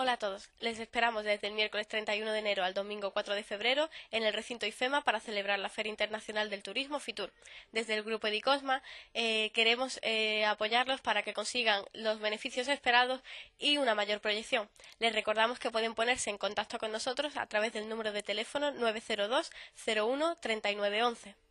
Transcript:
Hola a todos, les esperamos desde el miércoles 31 de enero al domingo 4 de febrero en el recinto IFEMA para celebrar la Feria Internacional del Turismo FITUR. Desde el grupo Edicosma eh, queremos eh, apoyarlos para que consigan los beneficios esperados y una mayor proyección. Les recordamos que pueden ponerse en contacto con nosotros a través del número de teléfono 902 01 3911.